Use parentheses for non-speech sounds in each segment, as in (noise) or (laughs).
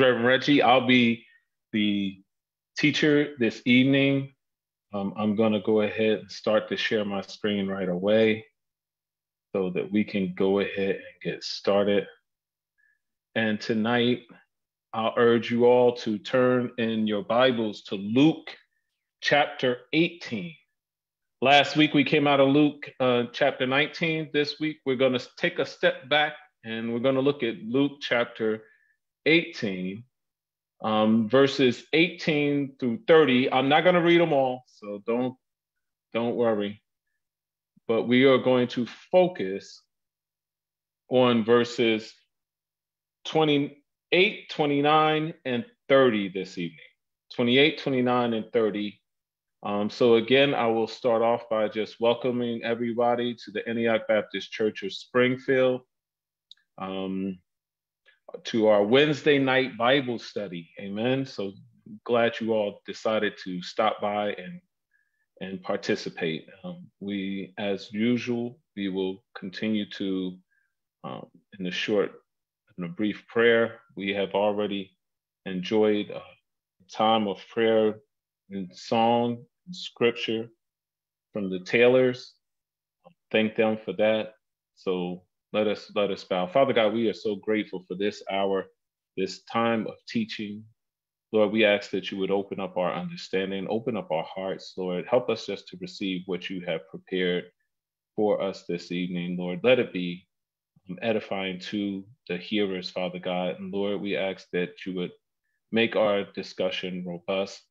Reverend Reggie. I'll be the teacher this evening. Um, I'm going to go ahead and start to share my screen right away so that we can go ahead and get started. And tonight, I'll urge you all to turn in your Bibles to Luke chapter 18. Last week we came out of Luke uh, chapter 19. This week we're going to take a step back and we're going to look at Luke chapter 18, um, verses 18 through 30. I'm not going to read them all, so don't don't worry. But we are going to focus on verses 28, 29, and 30 this evening. 28, 29, and 30. Um, so again, I will start off by just welcoming everybody to the Antioch Baptist Church of Springfield. Um, to our Wednesday night Bible study. Amen. So glad you all decided to stop by and and participate. Um, we, as usual, we will continue to, um, in the short, in a brief prayer, we have already enjoyed a time of prayer and song and scripture from the Taylors. Thank them for that. So let us let us bow. Father God, we are so grateful for this hour, this time of teaching. Lord, we ask that you would open up our understanding, open up our hearts, Lord. Help us just to receive what you have prepared for us this evening, Lord. Let it be edifying to the hearers, Father God. And Lord, we ask that you would make our discussion robust,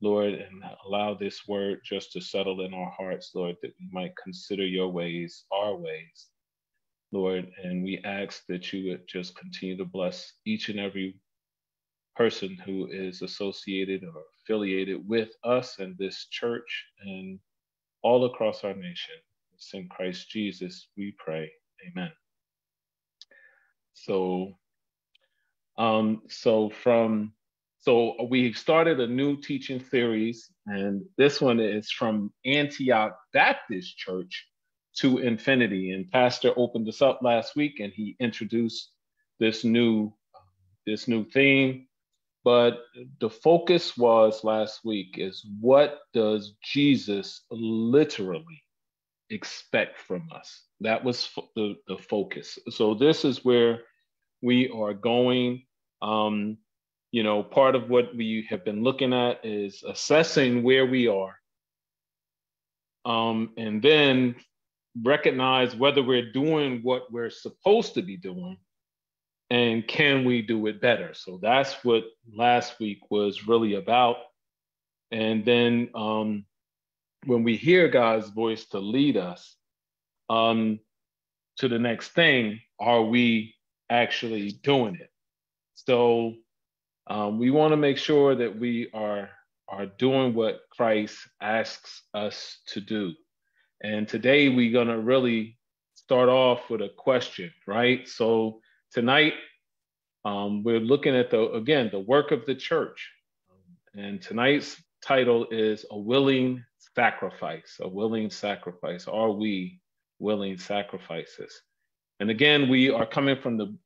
Lord, and allow this word just to settle in our hearts, Lord, that we might consider your ways, our ways, Lord, and we ask that you would just continue to bless each and every person who is associated or affiliated with us and this church and all across our nation. It's in Christ Jesus we pray. Amen. So, um, so from so we started a new teaching series, and this one is from Antioch Baptist Church to infinity. And Pastor opened this up last week and he introduced this new this new theme. But the focus was last week is what does Jesus literally expect from us? That was the, the focus. So this is where we are going. Um, you know, part of what we have been looking at is assessing where we are. Um, and then recognize whether we're doing what we're supposed to be doing and can we do it better. So that's what last week was really about. And then um, when we hear god's voice to lead us um, to the next thing are we actually doing it? So um, we want to make sure that we are are doing what christ asks us to do and today we're going to really start off with a question, right? So tonight um, we're looking at the, again, the work of the church. And tonight's title is A Willing Sacrifice, A Willing Sacrifice. Are we willing sacrifices? And again, we are coming from the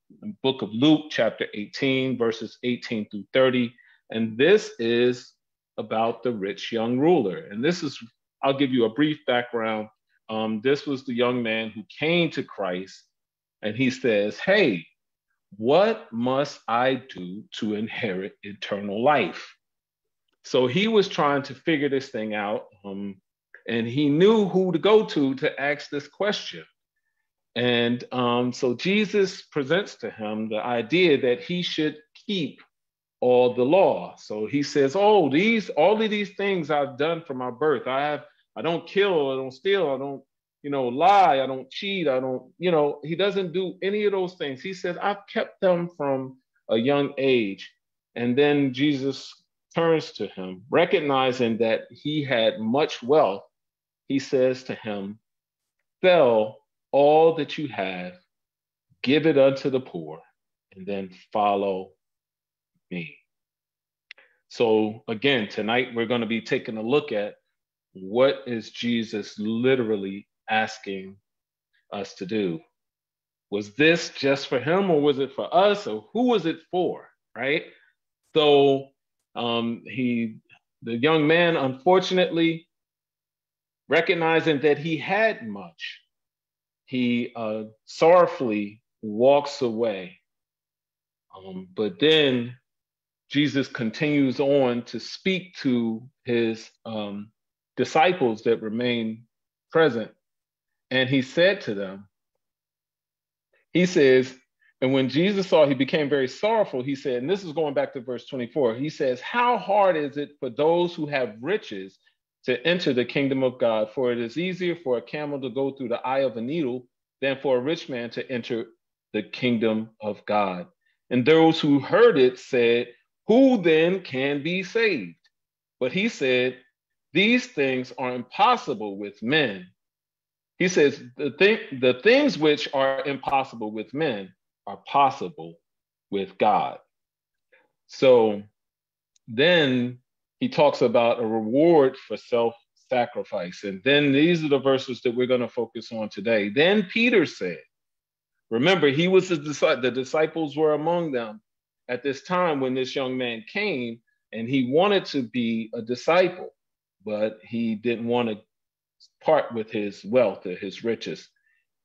book of Luke, chapter 18, verses 18 through 30. And this is about the rich young ruler. And this is I'll give you a brief background. Um, this was the young man who came to Christ and he says, Hey, what must I do to inherit eternal life? So he was trying to figure this thing out. Um, and he knew who to go to to ask this question. And um, so Jesus presents to him the idea that he should keep all the law. So he says, Oh, these all of these things I've done from my birth. I have I don't kill, I don't steal, I don't, you know, lie, I don't cheat, I don't, you know, he doesn't do any of those things. He says, I've kept them from a young age. And then Jesus turns to him, recognizing that he had much wealth. He says to him, Sell all that you have, give it unto the poor, and then follow me. So, again, tonight we're going to be taking a look at what is Jesus literally asking us to do? Was this just for him or was it for us or who was it for? right? So um, he, the young man, unfortunately, recognizing that he had much, he uh, sorrowfully walks away. Um, but then Jesus continues on to speak to his um, disciples that remain present. And he said to them, he says, and when Jesus saw he became very sorrowful, he said, and this is going back to verse 24, he says, How hard is it for those who have riches to enter the kingdom of God? For it is easier for a camel to go through the eye of a needle than for a rich man to enter the kingdom of God. And those who heard it said, Who then can be saved? But he said, These things are impossible with men. He says, the, thing, the things which are impossible with men are possible with God. So then he talks about a reward for self sacrifice. And then these are the verses that we're going to focus on today. Then Peter said, Remember, he was the, the disciples were among them at this time when this young man came, and he wanted to be a disciple, but he didn't want to part with his wealth or his riches.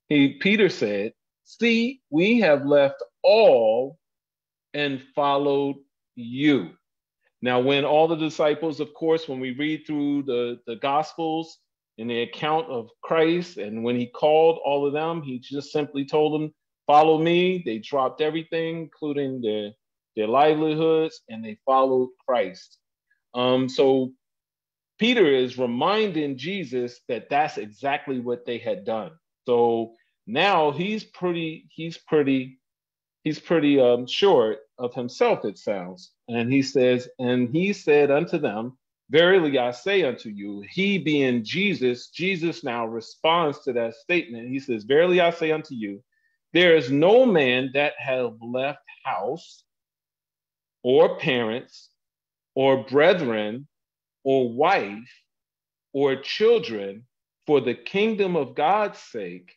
He Peter said, See, we have left all and followed you. Now, when all the disciples, of course, when we read through the, the Gospels and the account of Christ, and when he called all of them, he just simply told them, Follow me. They dropped everything, including their, their livelihoods, and they followed Christ. Um, so Peter is reminding Jesus that that's exactly what they had done. So now he's pretty he's pretty he's pretty um, sure of himself it sounds and he says and he said unto them verily i say unto you he being jesus jesus now responds to that statement he says verily i say unto you there is no man that have left house or parents or brethren or wife or children for the kingdom of god's sake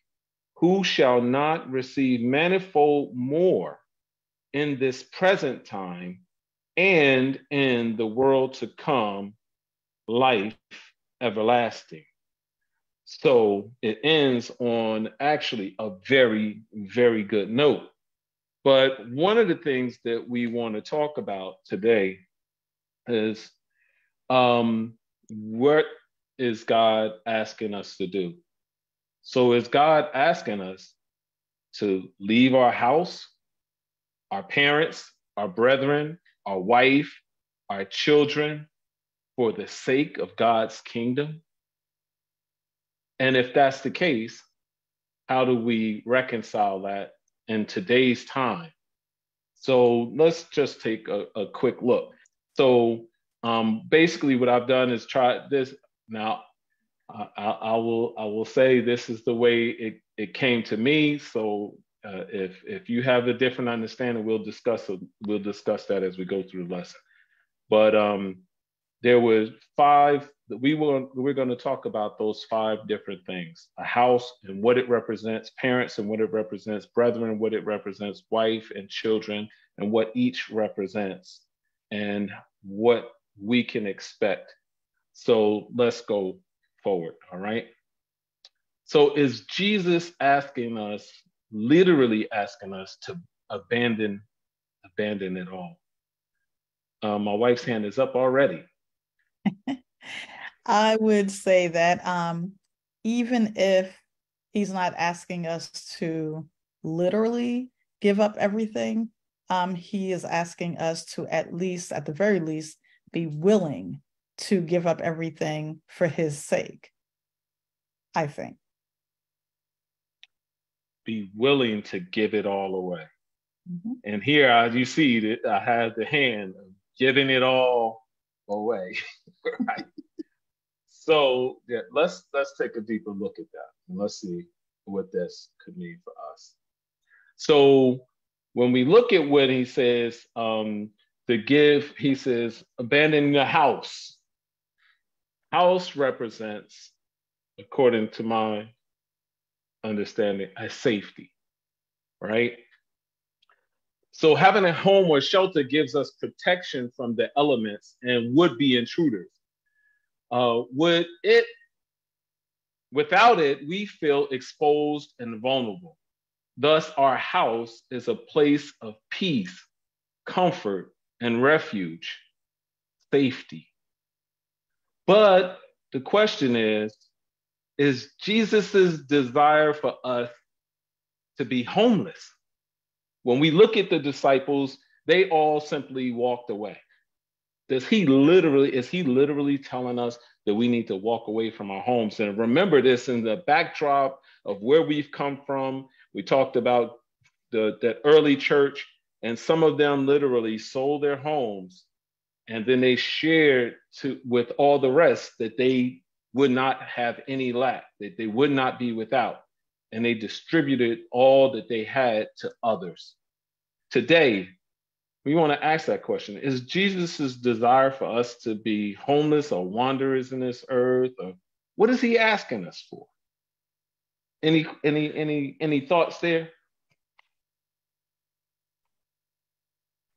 who shall not receive manifold more in this present time and in the world to come life everlasting. So it ends on actually a very, very good note. But one of the things that we want to talk about today is um, what is God asking us to do? So is God asking us to leave our house, our parents, our brethren, our wife, our children for the sake of God's kingdom? And if that's the case, how do we reconcile that in today's time? So let's just take a, a quick look. So um, basically, what I've done is try this. Now, I, I, will I will say this is the way it, it came to me. So uh, if if you have a different understanding, we'll discuss we'll discuss that as we go through the lesson. But um, there was five. We were we're going to talk about those five different things: a house and what it represents, parents and what it represents, brethren, what it represents, wife and children, and what each represents, and what we can expect. So let's go forward. All right. So is Jesus asking us, literally asking us to abandon, abandon it all? Uh, my wife's hand is up already. (laughs) I would say that um, even if he's not asking us to literally give up everything, um, he is asking us to at least, at the very least, be willing to give up everything for his sake. I think. Be willing to give it all away. Mm-hmm. And here, as you see, that I have the hand of giving it all away. (laughs) right. so yeah, let's let's take a deeper look at that and let's see what this could mean for us. So when we look at what he says, um, to give, he says, abandon the house house represents, according to my understanding, a safety, right? So having a home or shelter gives us protection from the elements and would-be intruders. Uh, would it, without it, we feel exposed and vulnerable. Thus, our house is a place of peace, comfort, and refuge, safety. But the question is, is Jesus's desire for us to be homeless? When we look at the disciples, they all simply walked away. Does he literally, is he literally telling us that we need to walk away from our homes? And remember this in the backdrop of where we've come from. We talked about the that early church, and some of them literally sold their homes and then they shared to with all the rest that they would not have any lack, that they would not be without and they distributed all that they had to others. Today, we want to ask that question Is Jesus' desire for us to be homeless or wanderers in this earth? Or what is he asking us for? Any any any any thoughts there?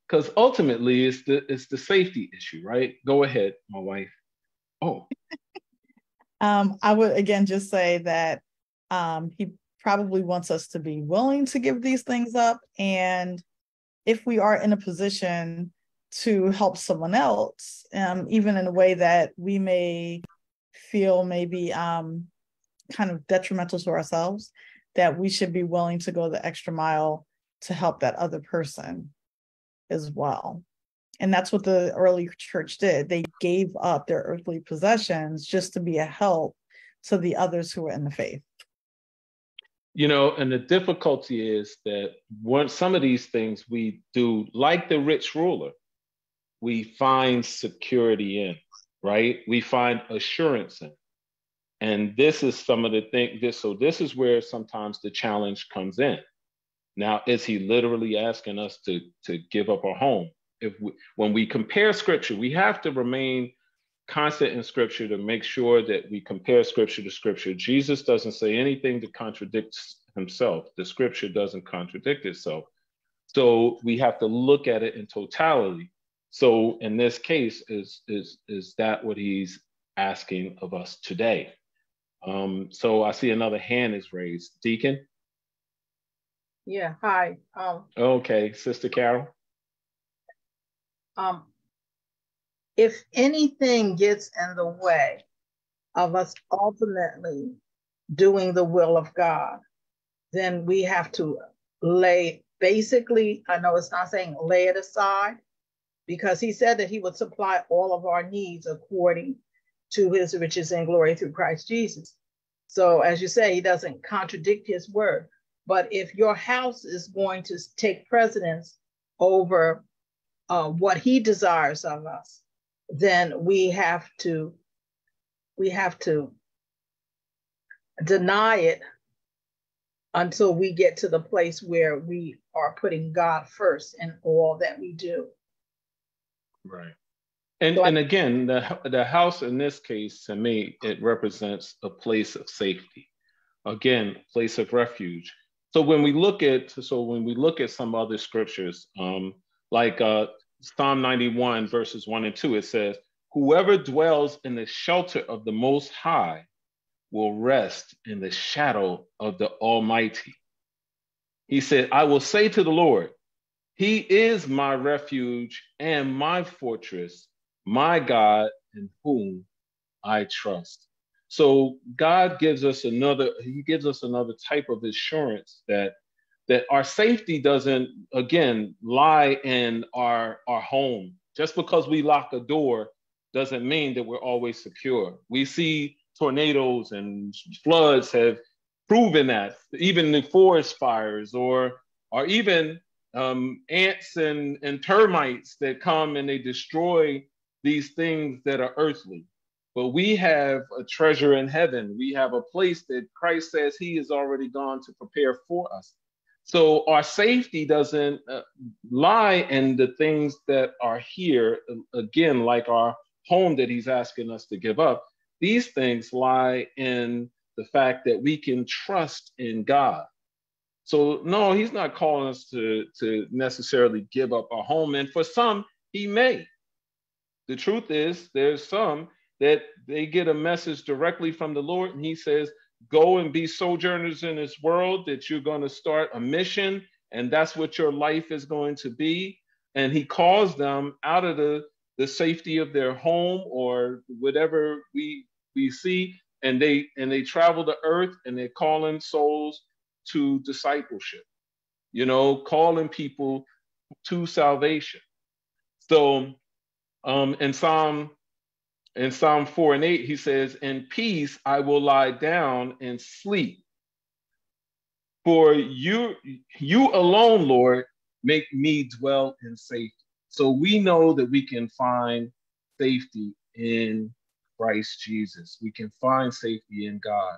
Because ultimately it's the it's the safety issue, right? Go ahead, my wife. Oh. (laughs) um, I would again just say that um, he probably wants us to be willing to give these things up. And if we are in a position to help someone else, um, even in a way that we may feel maybe um, kind of detrimental to ourselves, that we should be willing to go the extra mile to help that other person as well. And that's what the early church did. They gave up their earthly possessions just to be a help to the others who were in the faith. You know, and the difficulty is that once some of these things we do, like the rich ruler, we find security in, right? We find assurance in. And this is some of the things, this, so this is where sometimes the challenge comes in. Now, is he literally asking us to, to give up our home? If we, when we compare scripture, we have to remain constant in scripture to make sure that we compare scripture to scripture. Jesus doesn't say anything that contradicts himself. The scripture doesn't contradict itself. So we have to look at it in totality. So in this case, is is is that what he's asking of us today? Um, so I see another hand is raised. Deacon. Yeah. Hi. Um, okay, Sister Carol. Um, if anything gets in the way of us ultimately doing the will of God, then we have to lay, basically, I know it's not saying lay it aside, because he said that he would supply all of our needs according to his riches and glory through Christ Jesus. So, as you say, he doesn't contradict his word. But if your house is going to take precedence over uh, what he desires of us, then we have to we have to deny it until we get to the place where we are putting God first in all that we do. Right. And, so and I, again, the, the house in this case, to me, it represents a place of safety. Again, place of refuge. So when we look at, so when we look at some other scriptures, um, like uh, Psalm 91, verses 1 and 2, it says, Whoever dwells in the shelter of the Most High will rest in the shadow of the Almighty. He said, I will say to the Lord, He is my refuge and my fortress, my God in whom I trust. So God gives us another, He gives us another type of assurance that that our safety doesn't again lie in our our home. Just because we lock a door doesn't mean that we're always secure. We see tornadoes and floods have proven that even the forest fires or or even um, ants and, and termites that come and they destroy these things that are earthly but we have a treasure in heaven we have a place that christ says he has already gone to prepare for us so our safety doesn't uh, lie in the things that are here, again, like our home that he's asking us to give up. These things lie in the fact that we can trust in God. So no, he's not calling us to, to necessarily give up our home. And for some, he may. The truth is, there's some that they get a message directly from the Lord, and he says, Go and be sojourners in this world, that you're going to start a mission, and that's what your life is going to be. And he calls them out of the, the safety of their home or whatever we we see, and they and they travel the earth and they're calling souls to discipleship, you know, calling people to salvation. So um, in Psalm in Psalm 4 and 8, he says, In peace I will lie down and sleep. For you, you alone, Lord, make me dwell in safety. So we know that we can find safety in Christ Jesus. We can find safety in God.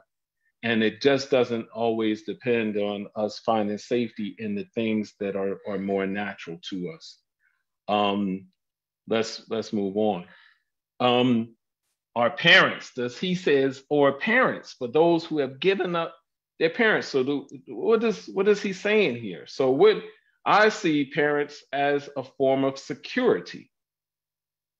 And it just doesn't always depend on us finding safety in the things that are, are more natural to us. Um, let's let's move on. Um, our parents, does he says, or parents for those who have given up their parents. So do, what is what is he saying here? So what I see parents as a form of security.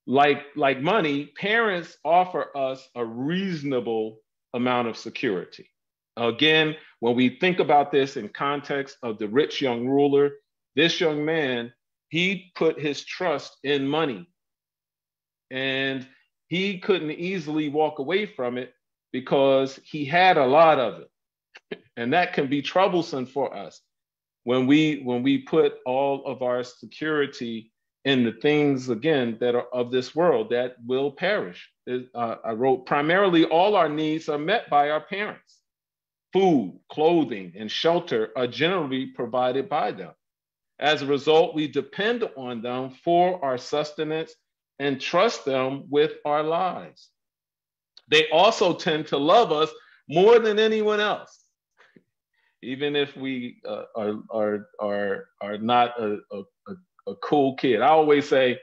Like like money, parents offer us a reasonable amount of security. Again, when we think about this in context of the rich young ruler, this young man, he put his trust in money. And he couldn't easily walk away from it because he had a lot of it. (laughs) and that can be troublesome for us when we when we put all of our security in the things again that are of this world that will perish. Uh, I wrote primarily all our needs are met by our parents. Food, clothing, and shelter are generally provided by them. As a result, we depend on them for our sustenance and trust them with our lives. They also tend to love us more than anyone else, (laughs) even if we uh, are, are, are, are not a, a, a cool kid. I always say,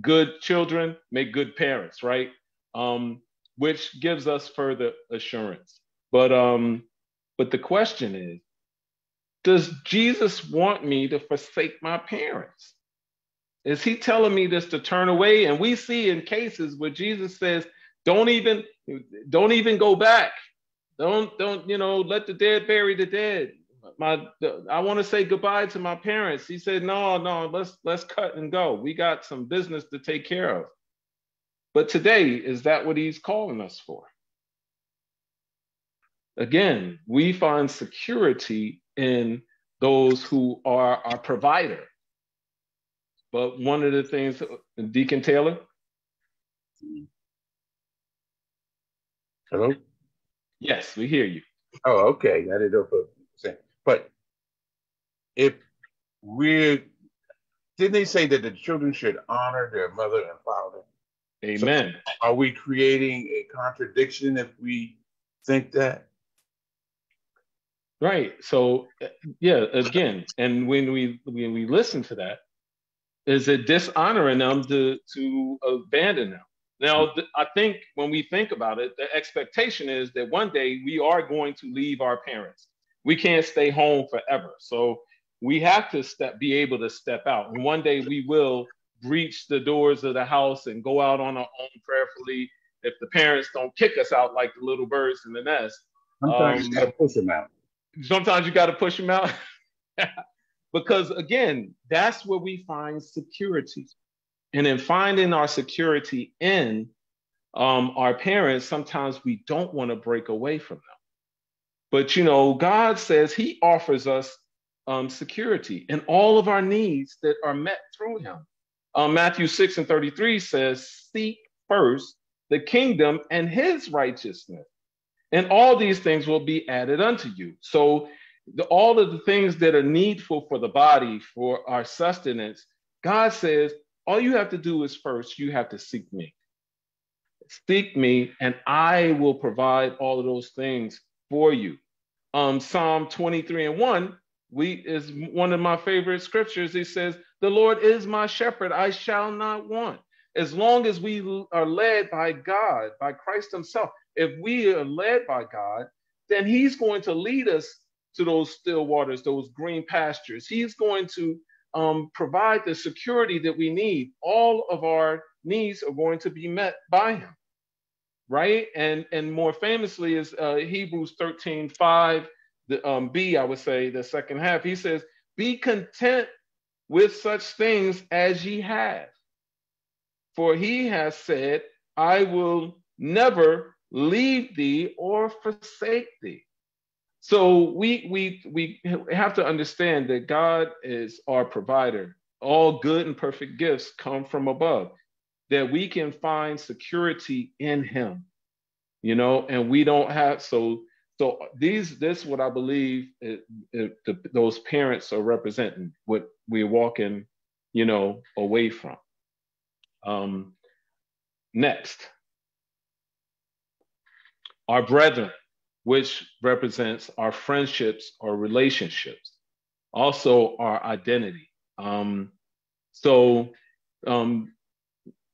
good children make good parents, right? Um, which gives us further assurance. But um, but the question is, does Jesus want me to forsake my parents? Is he telling me this to turn away? And we see in cases where Jesus says, don't even, don't even go back. Don't, don't, you know, let the dead bury the dead. My, I want to say goodbye to my parents. He said, no, no, let's, let's cut and go. We got some business to take care of. But today, is that what he's calling us for? Again, we find security in those who are our provider. But one of the things, Deacon Taylor? Hello? Yes, we hear you. Oh, okay. I didn't know if but if we're didn't they say that the children should honor their mother and father? Amen. So are we creating a contradiction if we think that? Right. So yeah, again, and when we when we listen to that, is it dishonoring them to to abandon them? Now, th- I think when we think about it, the expectation is that one day we are going to leave our parents. We can't stay home forever. So we have to step, be able to step out. And one day we will breach the doors of the house and go out on our own prayerfully if the parents don't kick us out like the little birds in the nest. Sometimes um, you gotta push them out. Sometimes you gotta push them out. (laughs) Because again, that's where we find security. And in finding our security in um, our parents, sometimes we don't want to break away from them. But you know, God says He offers us um, security in all of our needs that are met through Him. Um, Matthew 6 and 33 says, Seek first the kingdom and His righteousness, and all these things will be added unto you. So the, all of the things that are needful for the body, for our sustenance, God says, all you have to do is first, you have to seek me. Seek me, and I will provide all of those things for you. Um, Psalm 23 and 1 we is one of my favorite scriptures. He says, The Lord is my shepherd, I shall not want. As long as we are led by God, by Christ Himself, if we are led by God, then He's going to lead us to those still waters, those green pastures. He's going to um, provide the security that we need. All of our needs are going to be met by him, right? And and more famously is uh, Hebrews 13, 5, the um, B, I would say, the second half. He says, be content with such things as ye have. For he has said, I will never leave thee or forsake thee. So we we we have to understand that God is our provider. All good and perfect gifts come from above. That we can find security in him. You know, and we don't have so so these this what I believe it, it, the, those parents are representing what we're walking, you know, away from. Um, next, our brethren, which represents our friendships or relationships, also our identity. Um, so, um,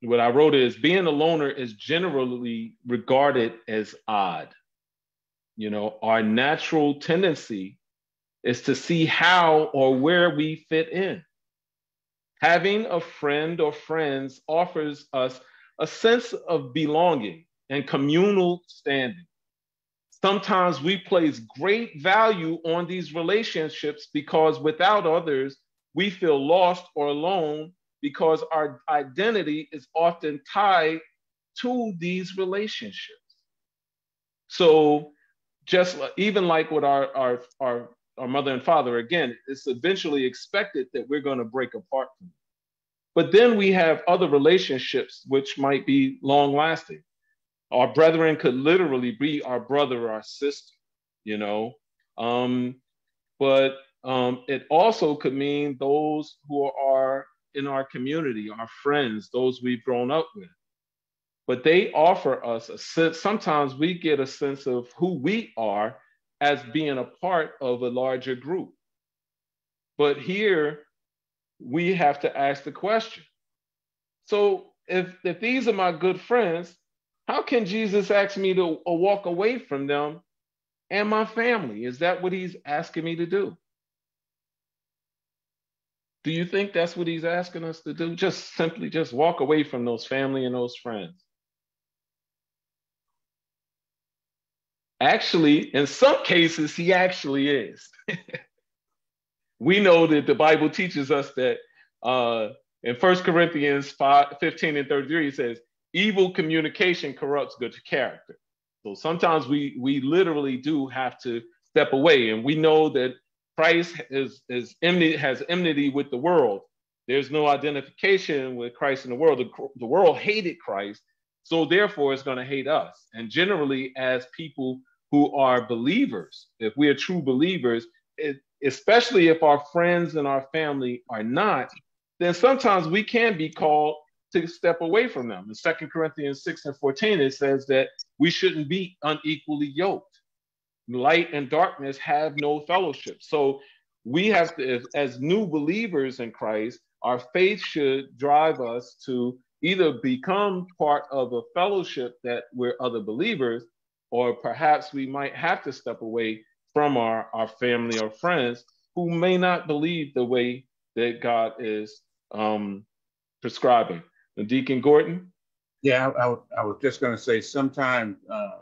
what I wrote is being a loner is generally regarded as odd. You know, our natural tendency is to see how or where we fit in. Having a friend or friends offers us a sense of belonging and communal standing. Sometimes we place great value on these relationships because without others, we feel lost or alone because our identity is often tied to these relationships. So, just even like with our, our, our, our mother and father, again, it's eventually expected that we're going to break apart from them. But then we have other relationships which might be long lasting. Our brethren could literally be our brother or our sister, you know. Um, but um, it also could mean those who are in our community, our friends, those we've grown up with. But they offer us a sense, sometimes we get a sense of who we are as being a part of a larger group. But here we have to ask the question. So if, if these are my good friends, how can Jesus ask me to uh, walk away from them and my family? Is that what he's asking me to do? Do you think that's what he's asking us to do? Just simply just walk away from those family and those friends. Actually, in some cases, he actually is. (laughs) we know that the Bible teaches us that uh, in 1 Corinthians 5, 15 and 33, it says, evil communication corrupts good character. So sometimes we we literally do have to step away, and we know that Christ is is enmity, has enmity with the world. There's no identification with Christ in the world. The, the world hated Christ, so therefore it's going to hate us. And generally, as people who are believers, if we are true believers, it, especially if our friends and our family are not, then sometimes we can be called to step away from them. In Second Corinthians 6 and 14, it says that we shouldn't be unequally yoked. Light and darkness have no fellowship. So we have to, as, as new believers in Christ, our faith should drive us to either become part of a fellowship that we're other believers, or perhaps we might have to step away from our, our family or friends who may not believe the way that God is um, prescribing. Deacon Gordon? Yeah, I, I, I was just going to say sometimes uh,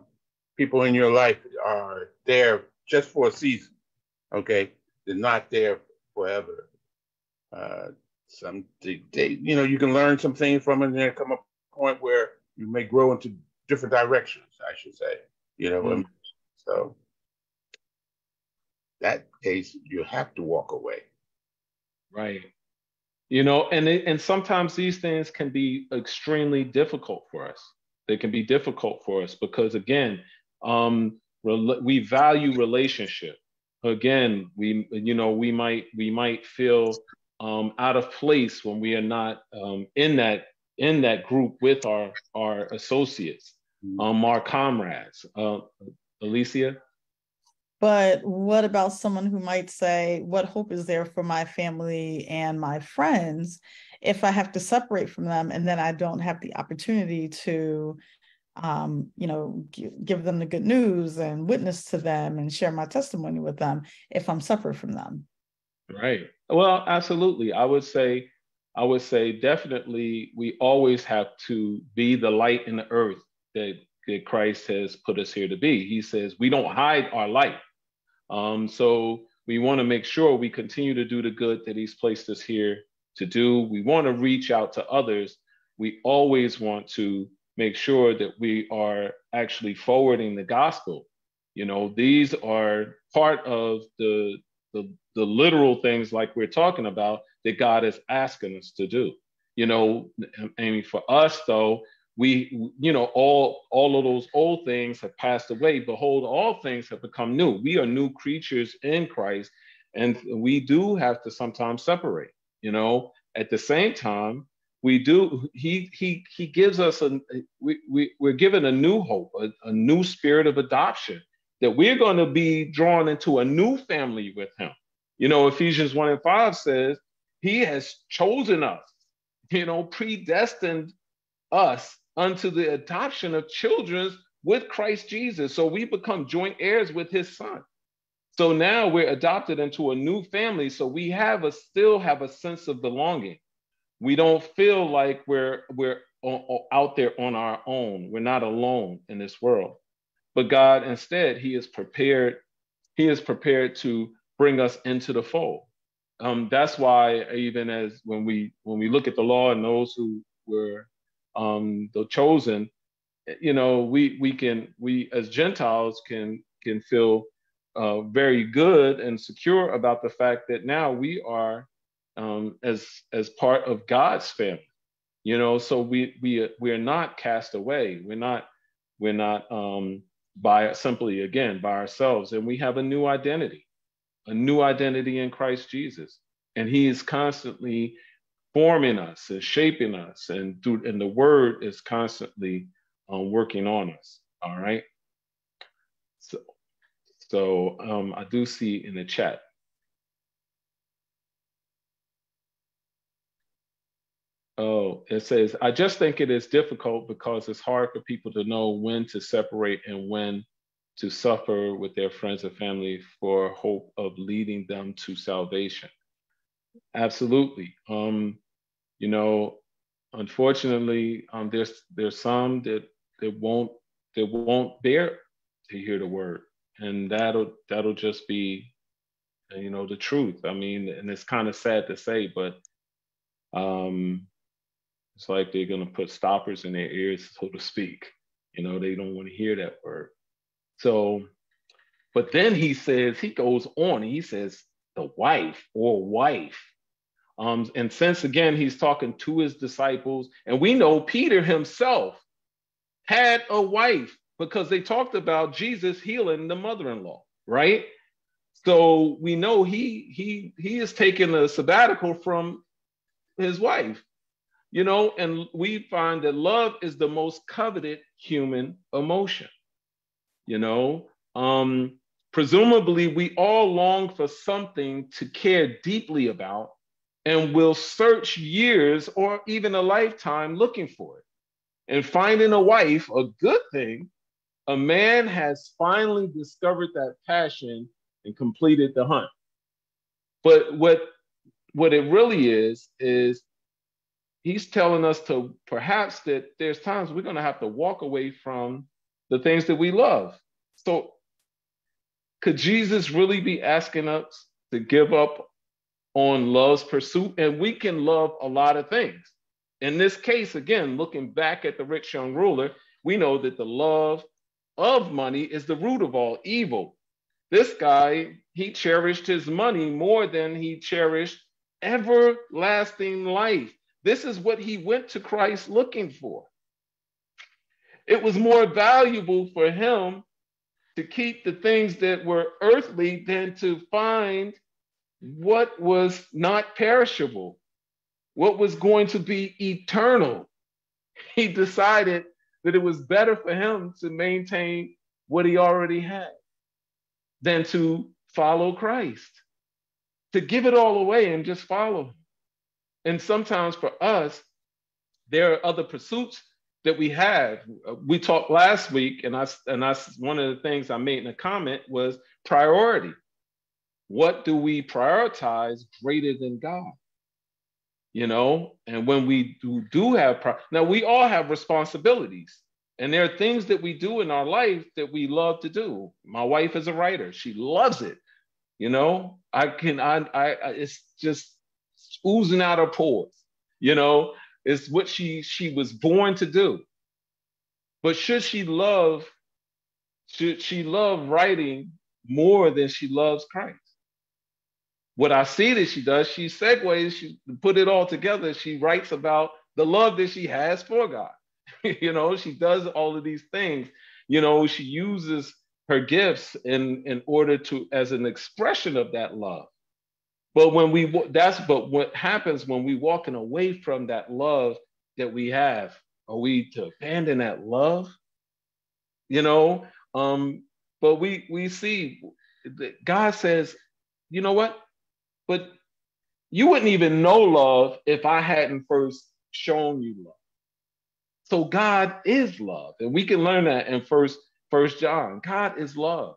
people in your life are there just for a season, okay? They're not there forever. Uh, some they, they, you know, you can learn some things from it, and there come a point where you may grow into different directions. I should say, you know. Mm. So that case, you have to walk away. Right you know and it, and sometimes these things can be extremely difficult for us. They can be difficult for us because again um, we value relationship. Again we you know we might we might feel um, out of place when we are not um, in that in that group with our our associates mm-hmm. um, our comrades. Uh, alicia but what about someone who might say, What hope is there for my family and my friends if I have to separate from them and then I don't have the opportunity to um, you know, give them the good news and witness to them and share my testimony with them if I'm separate from them. Right. Well, absolutely. I would say, I would say definitely we always have to be the light in the earth that, that Christ has put us here to be. He says we don't hide our light. Um, so we want to make sure we continue to do the good that He's placed us here to do. We want to reach out to others. We always want to make sure that we are actually forwarding the gospel. You know, these are part of the, the, the literal things like we're talking about that God is asking us to do. You know, I mean, for us though, we, you know, all all of those old things have passed away. Behold, all things have become new. We are new creatures in Christ, and we do have to sometimes separate. You know, at the same time, we do he he he gives us a we, we we're given a new hope a, a new spirit of adoption that we're going to be drawn into a new family with him you know ephesians 1 and 5 says he has chosen us you know predestined us unto the adoption of children with christ jesus. So we become joint heirs with his son. So now we're adopted into a new family. So we have a still have a sense of belonging. We don't feel like we're we're out there on our own. We're not alone in this world. But god instead he is prepared he is prepared to bring us into the fold. Um, that's why even as when we when we look at the law and those who were um, the chosen you know we we can we as gentiles can can feel uh, very good and secure about the fact that now we are um, as as part of God's family. You know, so we we we are not cast away. We're not we're not um, by simply again by ourselves, and we have a new identity, a new identity in Christ Jesus, and He is constantly forming us and shaping us, and through and the Word is constantly um, working on us. All right. So so um, I do see in the chat Oh, it says, I just think it is difficult because it's hard for people to know when to separate and when to suffer with their friends and family for hope of leading them to salvation. Absolutely. Um, you know, unfortunately, um, there's there's some that that won't that won't bear to hear the word, and that'll that'll just be, you know, the truth. I mean, and it's kind of sad to say, but um, it's like they're to put stoppers in their ears, so to speak. You know, they don't want to hear that word. So, but then he says, he goes on, he says, the wife or wife. Um, and since again, he's talking to his disciples, and we know Peter himself had a wife because they talked about Jesus healing the mother-in-law, right? So we know he he he is taking a sabbatical from his wife you know, and we find that love is the most coveted human emotion. You know, um, presumably we all long for something to care deeply about and will search years or even a lifetime looking for it. And finding a wife, a good thing, a man has finally discovered that passion and completed the hunt. But what what it really is is he's telling us to perhaps that there's times we're going to have to walk away from the things that we love. So, could Jesus really be asking us to give up on love's pursuit? And we can love a lot of things. In this case, again, looking back at the rich young ruler, we know that the love of money is the root of all evil. This guy, he cherished his money more than he cherished everlasting life. This is what he went to Christ looking for. It was more valuable for him to keep the things that were earthly than to find what was not perishable, what was going to be eternal. He decided that it was better for him to maintain what he already had than to follow Christ, to give it all away and just follow. And sometimes for us, there are other pursuits that we have. Uh, we talked last week, and I and I one of the things I made in a comment was priority. What do we prioritize greater than God? You know, and when we do, do have pro- now, we all have responsibilities, and there are things that we do in our life that we love to do. My wife is a writer; she loves it. You know, I can, I, I, it's just oozing out her pores. You know, it's what she she was born to do. But should she love, should she love writing more than she loves Christ? What I see that she does, she segues, she put it all together. She writes about the love that she has for God. (laughs) you know, she does all of these things. You know, she uses her gifts in in order to as an expression of that love. But when we that's but what happens when we walking away from that love that we have, are we to abandon that love? You know, um, but we we see that God says, you know what? But you wouldn't even know love if I hadn't first shown you love. So God is love, and we can learn that in First First John. God is love.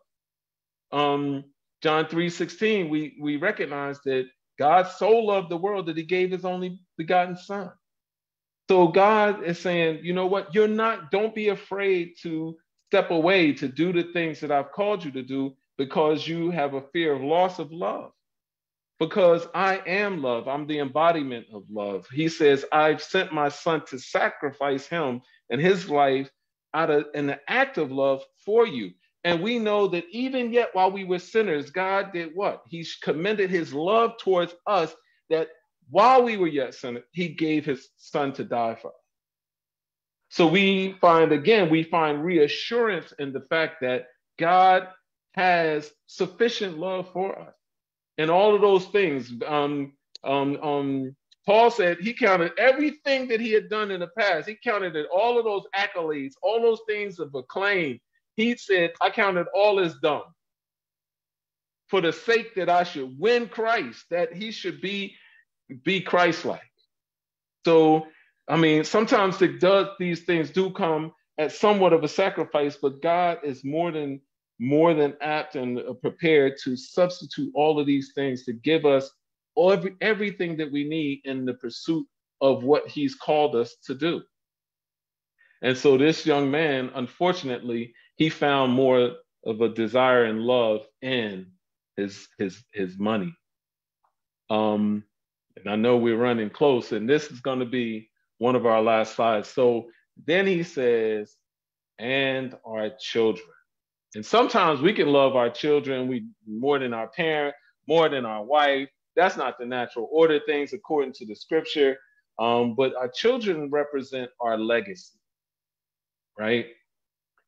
Um, John 3:16, we, we recognize that God so loved the world that he gave his only begotten son. So God is saying, you know what? You're not, don't be afraid to step away to do the things that I've called you to do because you have a fear of loss of love. Because I am love, I'm the embodiment of love. He says, I've sent my son to sacrifice him and his life out of an act of love for you. And we know that even yet while we were sinners, God did what? He commended his love towards us that while we were yet sinners, he gave his son to die for us. So we find again, we find reassurance in the fact that God has sufficient love for us. And all of those things, um, um, um, Paul said he counted everything that he had done in the past. He counted it, all of those accolades, all those things of acclaim, he said, I counted all as dung for the sake that I should win Christ, that he should be, be Christ-like. So, I mean, sometimes it does, these things do come at somewhat of a sacrifice, but God is more than more than apt and prepared to substitute all of these things to give us every, everything that we need in the pursuit of what he's called us to do. And so this young man, unfortunately, he found more of a desire and love in his his his money. Um, and I know we're running close, and this is going to be one of our last slides. So then he says, and our children. And sometimes we can love our children we more than our parent, more than our wife. That's not the natural order things according to the scripture. Um, but our children represent our legacy, right?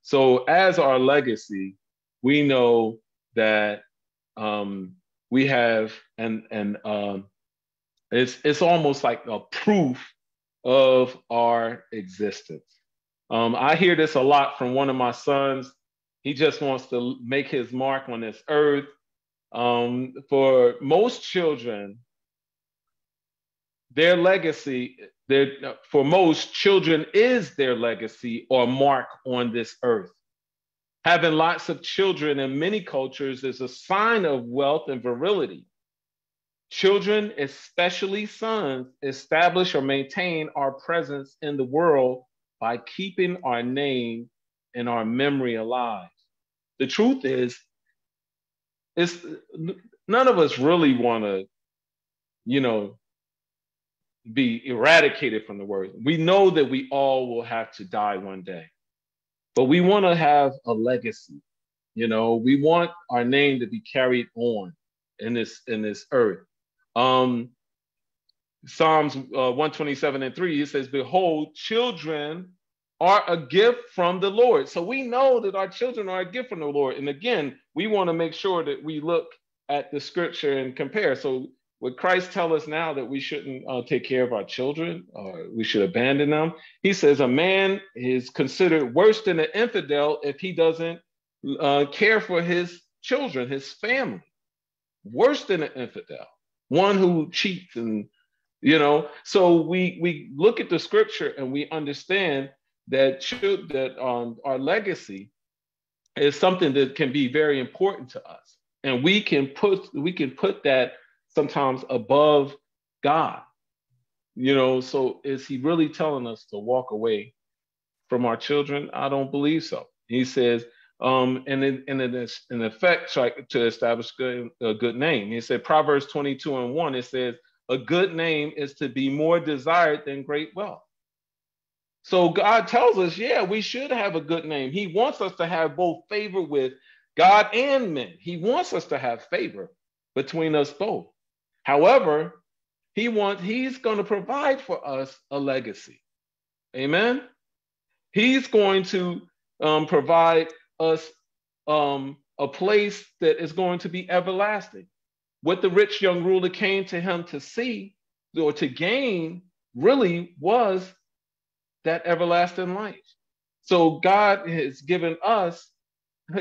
So as our legacy, we know that um, we have and and um, it's it's almost like a proof of our existence. Um, I hear this a lot from one of my sons. He just wants to make his mark on this earth. Um, for most children, their legacy there, for most, children is their legacy or mark on this earth. Having lots of children in many cultures is a sign of wealth and virility. Children, especially sons, establish or maintain our presence in the world by keeping our name and our memory alive. The truth is, it's, none of us really want to, you know, be eradicated from the world. We know that we all will have to die one day, but we want to have a legacy. You know, we want our name to be carried on in this in this earth. Um, Psalms uh, 127 and 3, it says, Behold, children are a gift from the Lord. So we know that our children are a gift from the Lord. And again, we want to make sure that we look at the scripture and compare. So would Christ tell us now that we shouldn't uh, take care of our children or we should abandon them? He says a man is considered worse than an infidel if he doesn't uh, care for his children, his family. Worse than an infidel, one who cheats and you know. So we we look at the scripture and we understand that should that um, our legacy is something that can be very important to us, and we can put we can put that sometimes above God. You know, so is he really telling us to walk away from our children? I don't believe so. He says, um, and in, and in, in effect, to establish good, a good name. He said, Proverbs 22 and 1, it says, a good name is to be more desired than great wealth. So God tells us, yeah, we should have a good name. He wants us to have both favor with God and men. He wants us to have favor between us both. However, he wants he's going to provide for us a legacy. Amen. He's going to um, provide us um, a place that is going to be everlasting. What the rich young ruler came to him to see or to gain really was that everlasting life. So God has given us,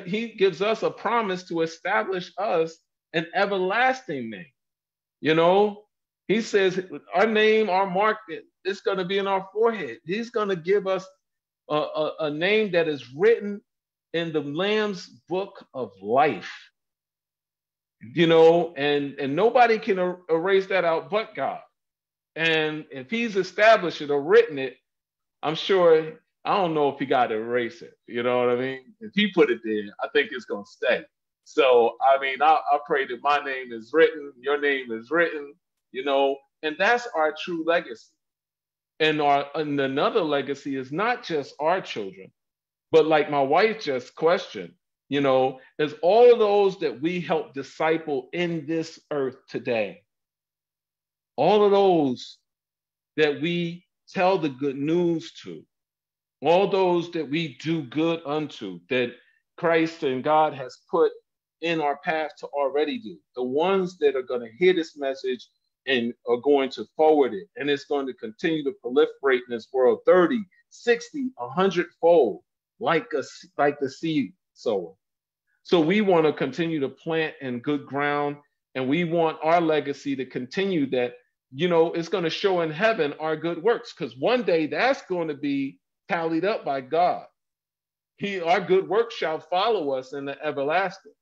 He gives us a promise to establish us an everlasting name. You know, He says our name, our mark, is going to be in our forehead. He's going to give us a, a, a name that is written in the Lamb's book of life. You know, and and nobody can er- erase that out but God. And if He's established it or written it, I'm sure, I don't know if he got to erase it. You know what I mean? If he put it there, I think it's going to stay. So, I mean, I, I pray that my name is written, your name is written, you know, and that's our true legacy. And our and another legacy is not just our children, but like my wife just questioned, you know, is all of those that we help disciple in this earth today. All of those that we tell the good news to, all those that we do good unto, that Christ and God has put in our path to already do, the ones that are going to hear this message and are going to forward it, and it's going to continue to proliferate in this world 30, 60, 100 fold, like, a, like the seed sower. So we want to continue to plant in good ground, and we want our legacy to continue that you know, it's going to show in heaven our good works because one day that's going to be tallied up by God. He, our good works shall follow us in the everlasting.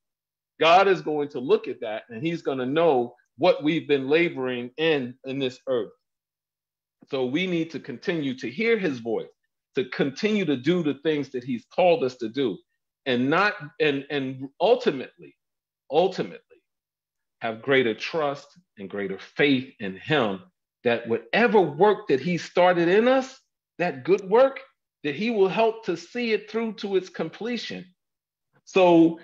God is going to look at that and he's going to know what we've been laboring in in this earth. So we need to continue to hear his voice, to continue to do the things that he's called us to do and not and and ultimately ultimately have greater trust and greater faith in Him that whatever work that He started in us, that good work, that He will help to see it through to its completion. So,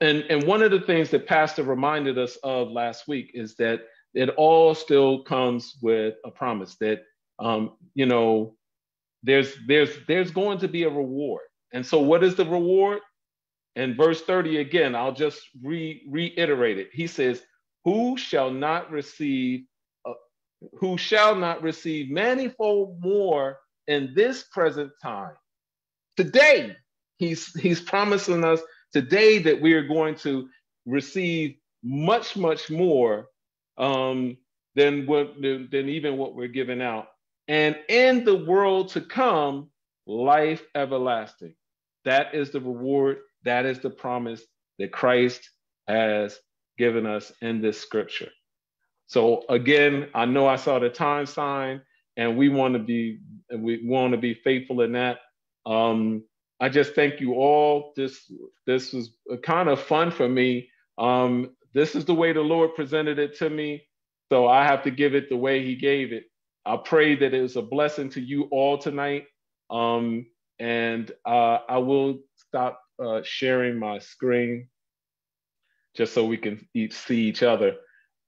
and, and one of the things that Pastor reminded us of last week is that it all still comes with a promise that, um, you know, there's there's there's going to be a reward. And so, what is the reward? in verse 30 again, I'll just re- reiterate it. He says, Who shall not receive, uh, who shall not receive manifold more in this present time? Today, he's, he's promising us today that we are going to receive much, much more um, than, what, than, than even what we're giving out. And in the world to come, life everlasting. That is the reward that is the promise that Christ has given us in this scripture. So again, I know I saw the time sign, and we want to be we want to be faithful in that. Um, I just thank you all. This this was kind of fun for me. Um, this is the way the Lord presented it to me, so I have to give it the way He gave it. I pray that it was a blessing to you all tonight, um, and uh, I will stop uh, sharing my screen just so we can each see each other.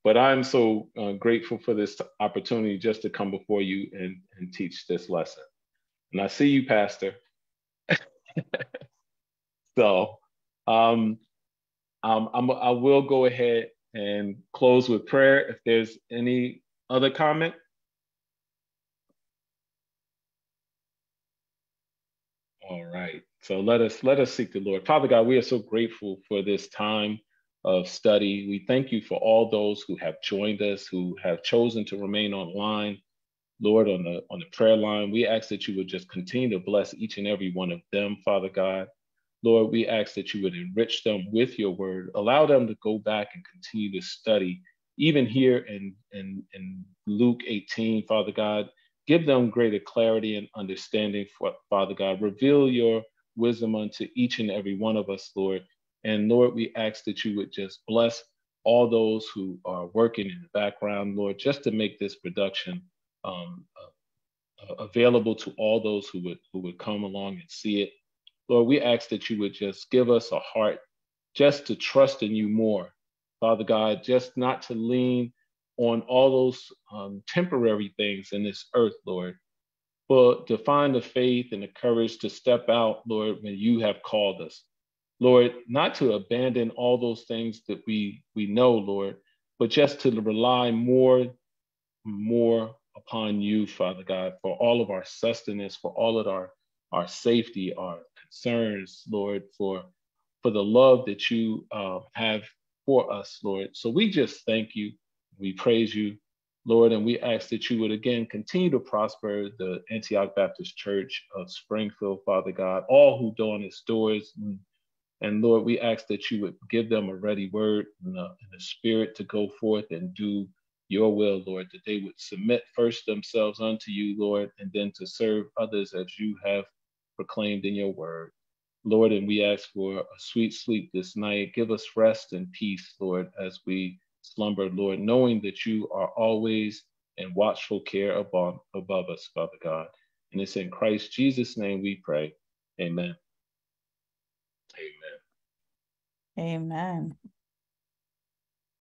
But I'm so uh, grateful for this opportunity just to come before you and, and teach this lesson. And I see you, Pastor. (laughs) so um, um, I will go ahead and close with prayer. If there's any other comment. All right. So let us let us seek the Lord. Father God, we are so grateful for this time of study. We thank you for all those who have joined us, who have chosen to remain online. Lord, on the on the prayer line. We ask that you would just continue to bless each and every one of them, Father God. Lord, we ask that you would enrich them with your word. Allow them to go back and continue to study, even here in, in, in Luke 18, Father God. Give them greater clarity and understanding, for, Father God. Reveal your wisdom unto each and every one of us, Lord. And Lord, we ask that you would just bless all those who are working in the background, Lord, just to make this production um, uh, available to all those who would who would come along and see it. Lord, we ask that you would just give us a heart just to trust in you more, Father God, just not to lean on all those um, temporary things in this earth, Lord, but to find the faith and the courage to step out, Lord, when you have called us. Lord, not to abandon all those things that we we know, Lord, but just to rely more, more upon you, Father God, for all of our sustenance, for all of our our safety, our concerns, Lord, for for the love that you uh, have for us, Lord. So we just thank you, we praise you, Lord, and we ask that you would again continue to prosper the Antioch Baptist Church of Springfield, Father God, all who do on its doors. And, Lord, we ask that you would give them a ready word and a, and a spirit to go forth and do your will, Lord, that they would submit first themselves unto you, Lord, and then to serve others as you have proclaimed in your word. Lord, and we ask for a sweet sleep this night. Give us rest and peace, Lord, as we slumber, Lord, knowing that you are always in watchful care above, above us, Father God. And it's in Christ Jesus' name we pray. Amen. Amen. Amen.